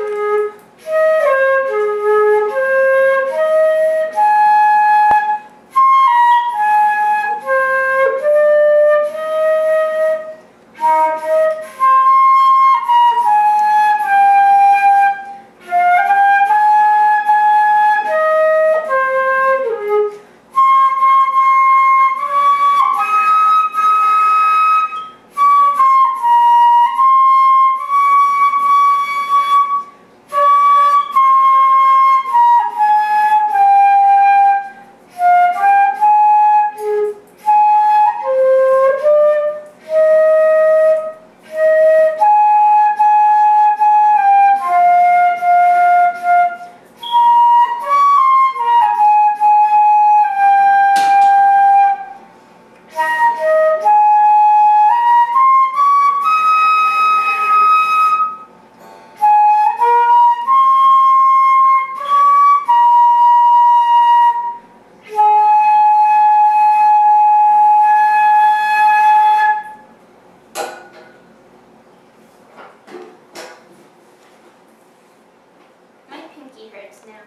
Bye. now.